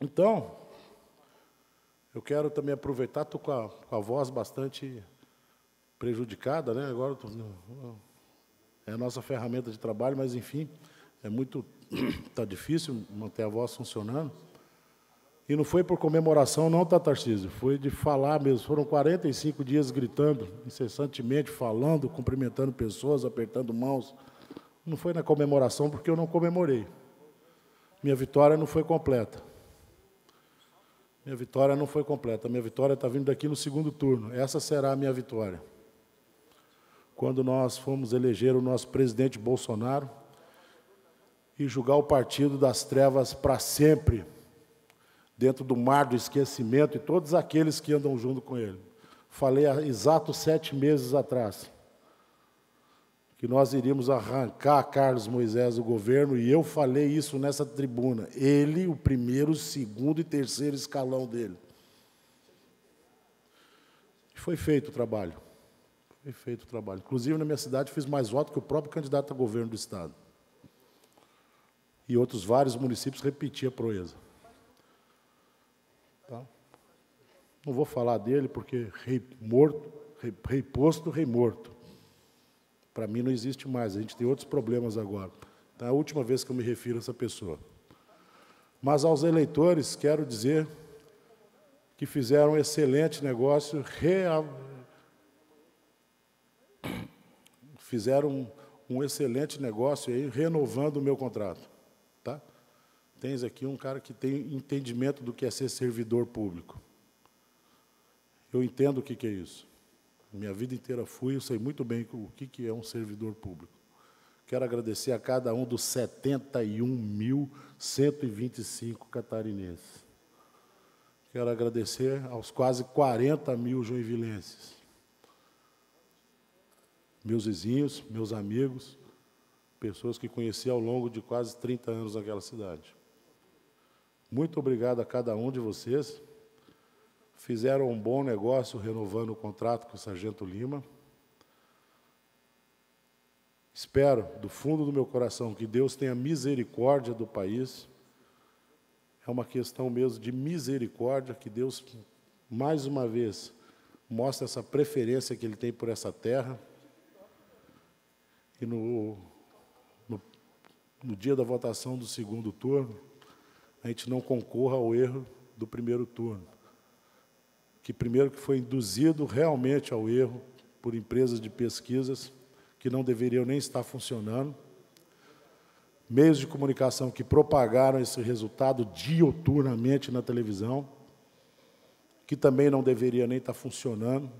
Então, eu quero também aproveitar, estou com a, com a voz bastante prejudicada, né? Agora tô, é a nossa ferramenta de trabalho, mas enfim, é muito está difícil manter a voz funcionando. E não foi por comemoração, não, tá, Tarcísio? Foi de falar mesmo. Foram 45 dias gritando, incessantemente, falando, cumprimentando pessoas, apertando mãos. Não foi na comemoração, porque eu não comemorei. Minha vitória não foi completa. Minha vitória não foi completa. Minha vitória está vindo daqui no segundo turno. Essa será a minha vitória. Quando nós fomos eleger o nosso presidente Bolsonaro e julgar o partido das trevas para sempre dentro do mar do esquecimento e todos aqueles que andam junto com ele. Falei há exatos sete meses atrás que nós iríamos arrancar Carlos Moisés do governo, e eu falei isso nessa tribuna. Ele, o primeiro, o segundo e terceiro escalão dele. Foi feito o trabalho. Foi feito o trabalho. Inclusive, na minha cidade, fiz mais votos que o próprio candidato a governo do Estado. E outros vários municípios repetiam a proeza. Tá? Não vou falar dele porque rei morto, rei, rei posto, rei morto. Para mim não existe mais, a gente tem outros problemas agora. Então, é a última vez que eu me refiro a essa pessoa. Mas aos eleitores quero dizer que fizeram um excelente negócio, rea... fizeram um, um excelente negócio aí, renovando o meu contrato. Tá? Tens aqui um cara que tem entendimento do que é ser servidor público. Eu entendo o que, que é isso. Minha vida inteira fui, eu sei muito bem o que, que é um servidor público. Quero agradecer a cada um dos 71.125 catarinenses. Quero agradecer aos quase 40 mil joinvilenses. Meus vizinhos, meus amigos, pessoas que conheci ao longo de quase 30 anos naquela cidade. Muito obrigado a cada um de vocês. Fizeram um bom negócio renovando o contrato com o Sargento Lima. Espero, do fundo do meu coração, que Deus tenha misericórdia do país. É uma questão mesmo de misericórdia, que Deus, mais uma vez, mostre essa preferência que Ele tem por essa terra. E no no dia da votação do segundo turno, a gente não concorra ao erro do primeiro turno. Que primeiro que foi induzido realmente ao erro por empresas de pesquisas que não deveriam nem estar funcionando, meios de comunicação que propagaram esse resultado dioturnamente na televisão, que também não deveria nem estar funcionando,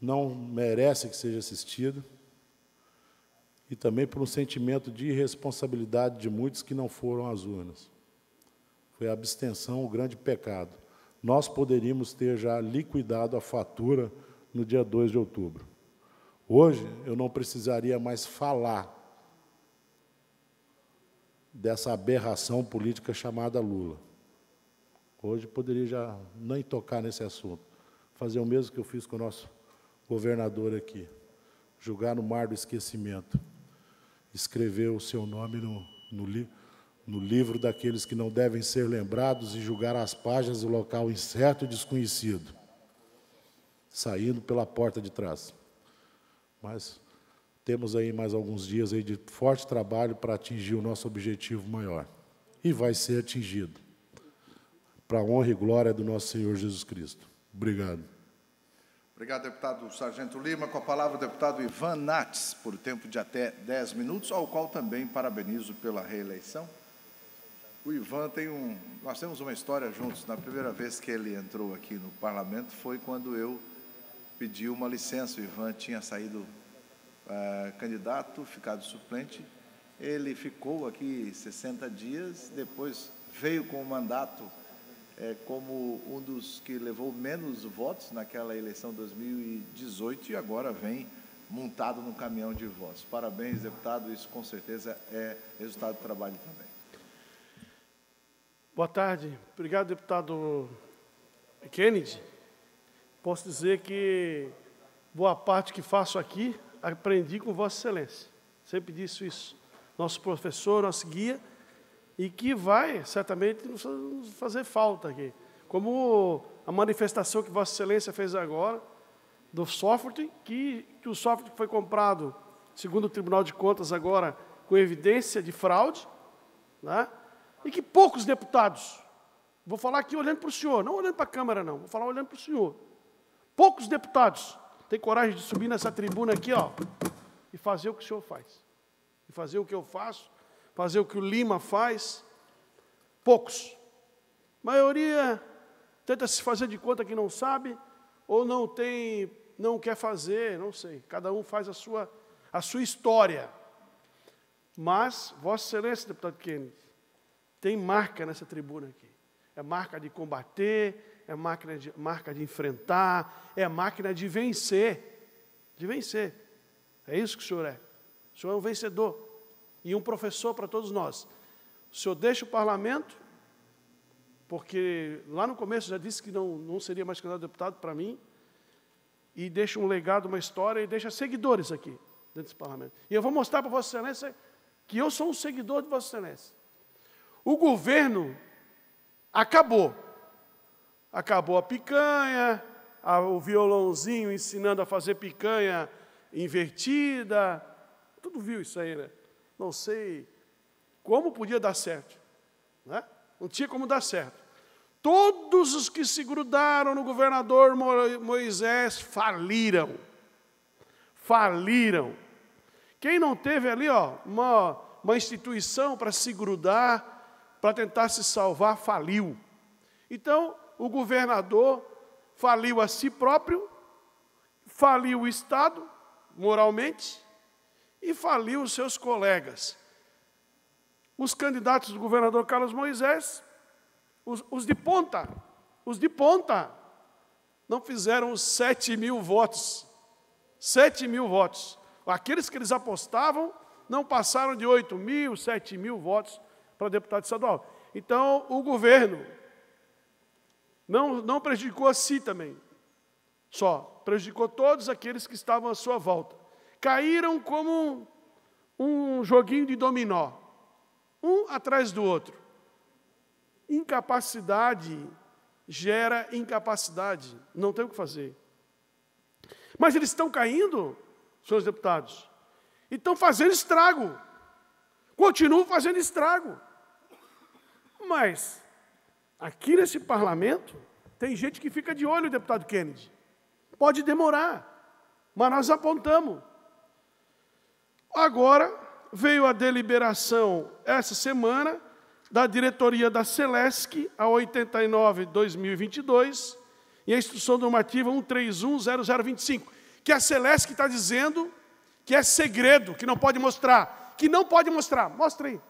não merece que seja assistido e também por um sentimento de irresponsabilidade de muitos que não foram às urnas. Foi a abstenção o grande pecado. Nós poderíamos ter já liquidado a fatura no dia 2 de outubro. Hoje, eu não precisaria mais falar dessa aberração política chamada Lula. Hoje poderia já nem tocar nesse assunto. Fazer o mesmo que eu fiz com o nosso governador aqui. Julgar no mar do esquecimento escreveu o seu nome no, no, li, no livro daqueles que não devem ser lembrados e julgar as páginas do local incerto e desconhecido, saindo pela porta de trás. Mas temos aí mais alguns dias aí de forte trabalho para atingir o nosso objetivo maior. E vai ser atingido. Para a honra e glória do nosso Senhor Jesus Cristo. Obrigado. Obrigado, deputado Sargento Lima. Com a palavra, o deputado Ivan Nats, por tempo de até 10 minutos, ao qual também parabenizo pela reeleição. O Ivan tem um. Nós temos uma história juntos. Na primeira vez que ele entrou aqui no parlamento foi quando eu pedi uma licença. O Ivan tinha saído uh, candidato, ficado suplente. Ele ficou aqui 60 dias, depois veio com o mandato é, como um dos que levou menos votos naquela eleição 2018 e agora vem montado no caminhão de votos. Parabéns, deputado, isso com certeza é resultado do trabalho também. Boa tarde. Obrigado, deputado Kennedy. Posso dizer que boa parte que faço aqui aprendi com Vossa Excelência. Sempre disse isso. Nosso professor, nosso guia, e que vai certamente nos fazer falta aqui. Como a manifestação que Vossa Excelência fez agora do software, que, que o software foi comprado, segundo o Tribunal de Contas agora, com evidência de fraude, né? E que poucos deputados, vou falar aqui olhando para o senhor, não olhando para a Câmara, não, vou falar olhando para o senhor. Poucos deputados têm coragem de subir nessa tribuna aqui, ó, e fazer o que o senhor faz. E fazer o que eu faço, fazer o que o Lima faz. Poucos. A maioria tenta se fazer de conta que não sabe, ou não tem, não quer fazer, não sei. Cada um faz a sua, a sua história. Mas, Vossa Excelência, deputado Kennedy, tem marca nessa tribuna aqui. É marca de combater, é máquina de, marca de enfrentar, é máquina de vencer. De vencer. É isso que o senhor é. O senhor é um vencedor e um professor para todos nós. O senhor deixa o parlamento, porque lá no começo já disse que não, não seria mais candidato a deputado para mim, e deixa um legado, uma história, e deixa seguidores aqui, dentro desse parlamento. E eu vou mostrar para Vossa Excelência que eu sou um seguidor de Vossa Excelência. O governo acabou. Acabou a picanha, a, o violãozinho ensinando a fazer picanha invertida. Tudo viu isso aí, né? Não sei como podia dar certo. Né? Não tinha como dar certo. Todos os que se grudaram no governador Moisés faliram. Faliram. Quem não teve ali ó, uma, uma instituição para se grudar, para tentar se salvar, faliu. Então, o governador faliu a si próprio, faliu o Estado, moralmente, e faliu os seus colegas. Os candidatos do governador Carlos Moisés, os, os de ponta, os de ponta, não fizeram os sete mil votos. Sete mil votos. Aqueles que eles apostavam não passaram de oito mil, sete mil votos para deputado estadual. Então, o governo não, não prejudicou a si também, só, prejudicou todos aqueles que estavam à sua volta. Caíram como um, um joguinho de dominó, um atrás do outro. Incapacidade gera incapacidade, não tem o que fazer. Mas eles estão caindo, senhores deputados, e estão fazendo estrago. Continuam fazendo estrago. Mas, aqui nesse parlamento, tem gente que fica de olho, deputado Kennedy. Pode demorar, mas nós apontamos. Agora, veio a deliberação essa semana da diretoria da Celesc, a 89-2022, e a instrução normativa 1310025, que a Celesc está dizendo que é segredo, que não pode mostrar, que não pode mostrar. Mostra aí.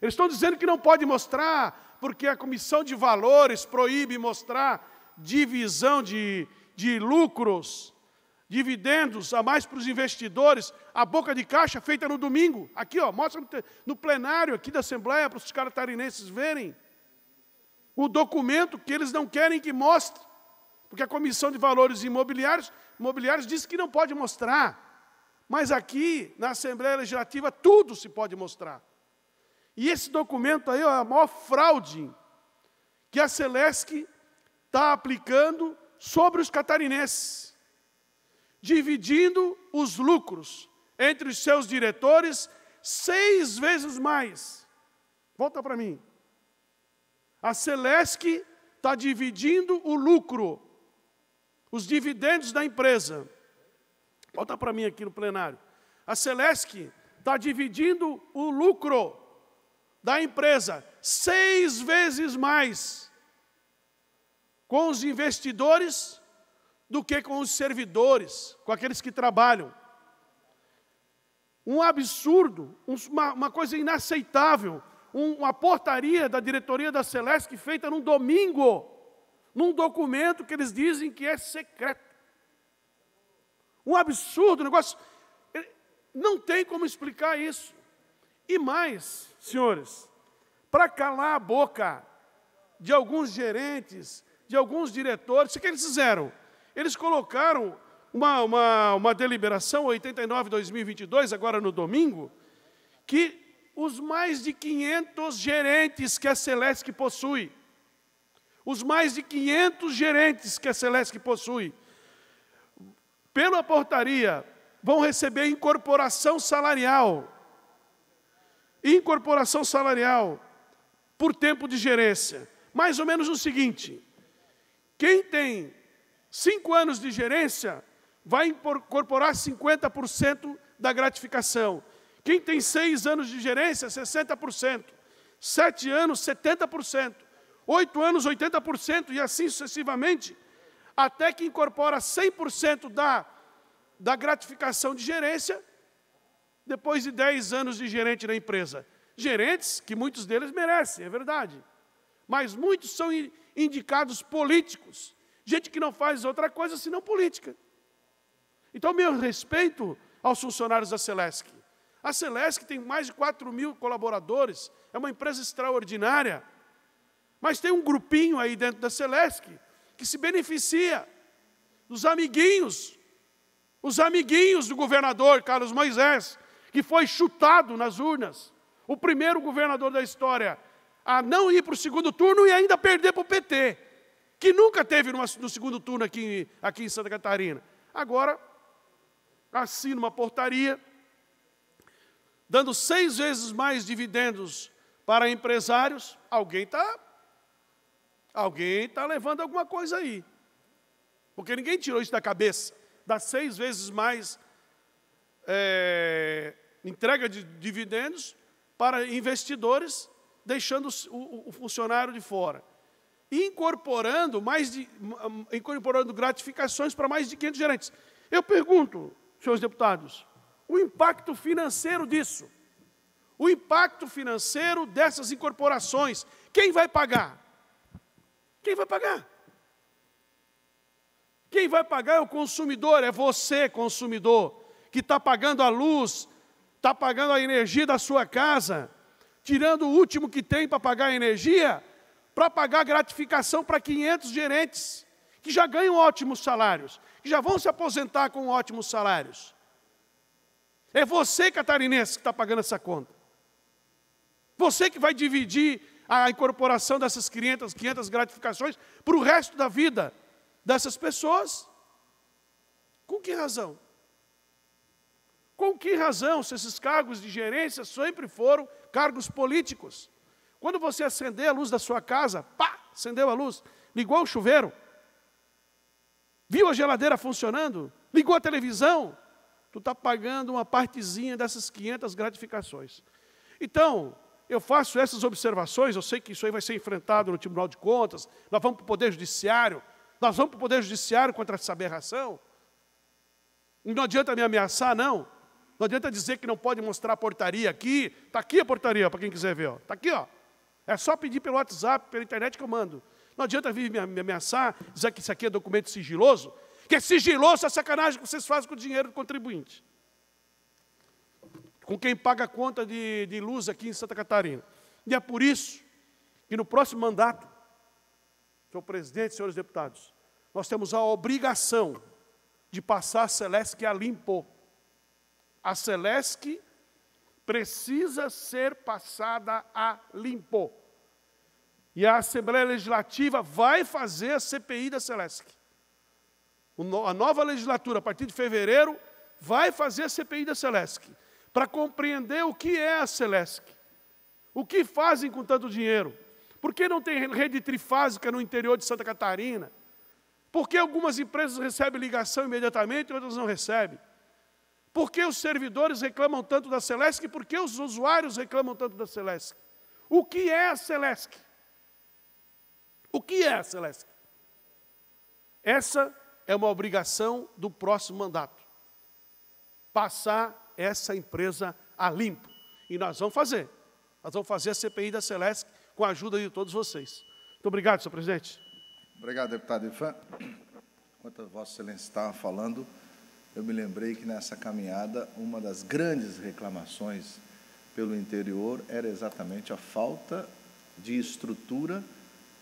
Eles estão dizendo que não pode mostrar, porque a comissão de valores proíbe mostrar divisão de, de lucros, dividendos a mais para os investidores, a boca de caixa feita no domingo. Aqui, ó, mostra no plenário aqui da Assembleia para os catarinenses verem. O documento que eles não querem que mostre, porque a Comissão de Valores Imobiliários, imobiliários que não pode mostrar. Mas aqui, na Assembleia Legislativa, tudo se pode mostrar. E esse documento aí é a maior fraude que a Celesc está aplicando sobre os catarinenses, dividindo os lucros entre os seus diretores seis vezes mais. Volta para mim. A Celesc está dividindo o lucro, os dividendos da empresa. Volta para mim aqui no plenário. A Celesc está dividindo o lucro da empresa seis vezes mais com os investidores do que com os servidores, com aqueles que trabalham. Um absurdo, uma, uma coisa inaceitável, uma portaria da diretoria da Celeste feita num domingo, num documento que eles dizem que é secreto. Um absurdo, um negócio. Não tem como explicar isso. E mais, senhores, para calar a boca de alguns gerentes, de alguns diretores. O que eles fizeram? Eles colocaram uma, uma, uma deliberação 89-2022, agora no domingo, que os mais de 500 gerentes que a Celesc possui, os mais de 500 gerentes que a Celesc possui, pela portaria, vão receber incorporação salarial. Incorporação salarial por tempo de gerência. Mais ou menos o seguinte: quem tem cinco anos de gerência vai incorporar 50% da gratificação. Quem tem seis anos de gerência, 60%. Sete anos, 70%. Oito anos, 80%, e assim sucessivamente, até que incorpora 100% da, da gratificação de gerência, depois de 10 anos de gerente na empresa. Gerentes que muitos deles merecem, é verdade. Mas muitos são indicados políticos. Gente que não faz outra coisa senão política. Então, meu respeito aos funcionários da Celesc. A Celesc tem mais de 4 mil colaboradores, é uma empresa extraordinária. Mas tem um grupinho aí dentro da Celesc que se beneficia dos amiguinhos, os amiguinhos do governador Carlos Moisés, que foi chutado nas urnas, o primeiro governador da história a não ir para o segundo turno e ainda perder para o PT, que nunca teve no segundo turno aqui, aqui em Santa Catarina. Agora, assina uma portaria dando seis vezes mais dividendos para empresários, alguém está alguém tá levando alguma coisa aí. Porque ninguém tirou isso da cabeça. Dá seis vezes mais é, entrega de dividendos para investidores, deixando o, o, funcionário de fora. Incorporando mais de, incorporando gratificações para mais de 500 gerentes. Eu pergunto, senhores deputados, o impacto financeiro disso. O impacto financeiro dessas incorporações. Quem vai pagar? Quem vai pagar? Quem vai pagar é o consumidor, é você, consumidor, que está pagando a luz, está pagando a energia da sua casa, tirando o último que tem para pagar a energia, para pagar gratificação para 500 gerentes, que já ganham ótimos salários, que já vão se aposentar com ótimos salários. É você, catarinense, que está pagando essa conta. Você que vai dividir a incorporação dessas 500, 500 gratificações para o resto da vida dessas pessoas. Com que razão? Com que razão, se esses cargos de gerência sempre foram cargos políticos? Quando você acender a luz da sua casa, pá, acendeu a luz, ligou o chuveiro, viu a geladeira funcionando, ligou a televisão, tu está pagando uma partezinha dessas 500 gratificações. Então, eu faço essas observações, eu sei que isso aí vai ser enfrentado no Tribunal de Contas, nós vamos para o Poder Judiciário, nós vamos para o Poder Judiciário contra essa aberração. Não adianta me ameaçar, não. Não adianta dizer que não pode mostrar a portaria aqui. Está aqui a portaria, para quem quiser ver. Está aqui, ó. É só pedir pelo WhatsApp, pela internet que eu mando. Não adianta vir me ameaçar, dizer que isso aqui é documento sigiloso, que é sigiloso a sacanagem que vocês fazem com o dinheiro do contribuinte. Com quem paga a conta de, de luz aqui em Santa Catarina. E é por isso que no próximo mandato, senhor presidente, senhores deputados, nós temos a obrigação de passar a Celesc a limpo. A Celesc precisa ser passada a limpo. E a Assembleia Legislativa vai fazer a CPI da Celesc. A nova legislatura, a partir de fevereiro, vai fazer a CPI da Celesc, para compreender o que é a Celesc, o que fazem com tanto dinheiro, por que não tem rede trifásica no interior de Santa Catarina, por que algumas empresas recebem ligação imediatamente e outras não recebem, por que os servidores reclamam tanto da Celesc por que os usuários reclamam tanto da Celesc. O que é a Celesc? O que é a Celesc? Essa é uma obrigação do próximo mandato. Passar essa empresa a limpo. E nós vamos fazer. Nós vamos fazer a CPI da Celeste com a ajuda de todos vocês. Muito obrigado, senhor presidente. Obrigado, deputado Ifan. Enquanto a Vossa Excelência estava falando, eu me lembrei que nessa caminhada, uma das grandes reclamações pelo interior era exatamente a falta de estrutura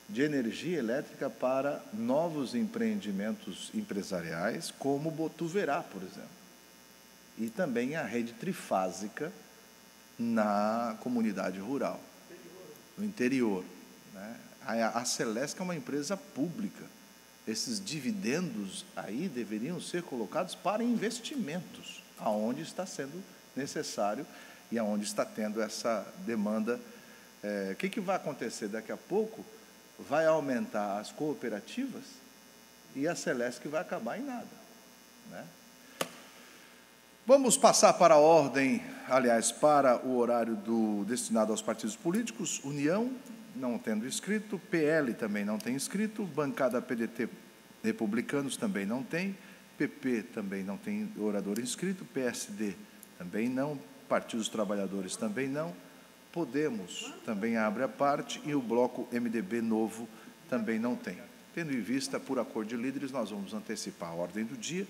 de energia elétrica para novos empreendimentos empresariais, como Botuverá, por exemplo. E também a rede trifásica na comunidade rural, no interior. Né? A, Celesc é uma empresa pública. Esses dividendos aí deveriam ser colocados para investimentos, aonde está sendo necessário e aonde está tendo essa demanda. É, o que, que vai acontecer daqui a pouco? vai aumentar as cooperativas e a Celeste vai acabar em nada. Né? Vamos passar para a ordem, aliás, para o horário do, destinado aos partidos políticos. União, não tendo inscrito, PL também não tem inscrito, bancada PDT Republicanos também não tem, PP também não tem orador inscrito, PSD também não, Partidos Trabalhadores também não, Podemos também abre a parte e o bloco MDB novo também não tem. Tendo em vista, por acordo de líderes, nós vamos antecipar a ordem do dia,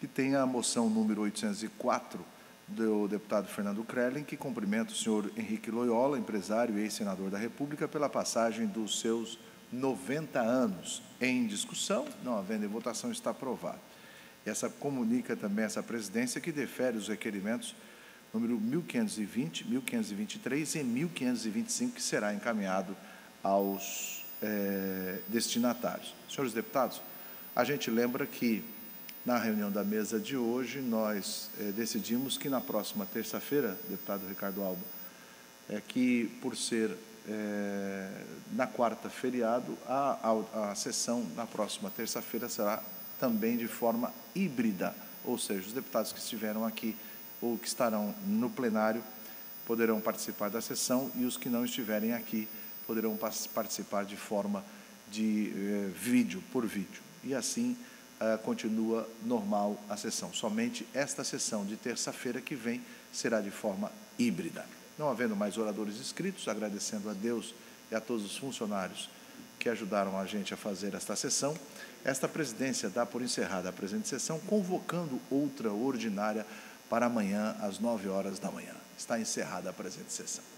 que tem a moção número 804 do deputado Fernando Krellin, que cumprimenta o senhor Henrique Loyola, empresário e ex-senador da República, pela passagem dos seus 90 anos. Em discussão, não havendo votação, está aprovado. Essa comunica também essa presidência que defere os requerimentos número 1520, 1523 e 1525, que será encaminhado aos é, destinatários. Senhores deputados, a gente lembra que na reunião da mesa de hoje nós é, decidimos que na próxima terça-feira, deputado Ricardo Alba, é que por ser é, na quarta feriado, a, a, a sessão na próxima terça-feira será também de forma híbrida, ou seja, os deputados que estiveram aqui ou que estarão no plenário poderão participar da sessão e os que não estiverem aqui poderão participar de forma de eh, vídeo, por vídeo. E assim eh, continua normal a sessão. Somente esta sessão de terça-feira que vem será de forma híbrida. Não havendo mais oradores inscritos, agradecendo a Deus e a todos os funcionários que ajudaram a gente a fazer esta sessão, esta presidência dá por encerrada a presente sessão, convocando outra ordinária para amanhã, às 9 horas da manhã. Está encerrada a presente sessão.